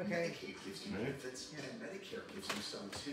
Okay. Medicaid gives you Right. benefits, and Medicare gives you some too.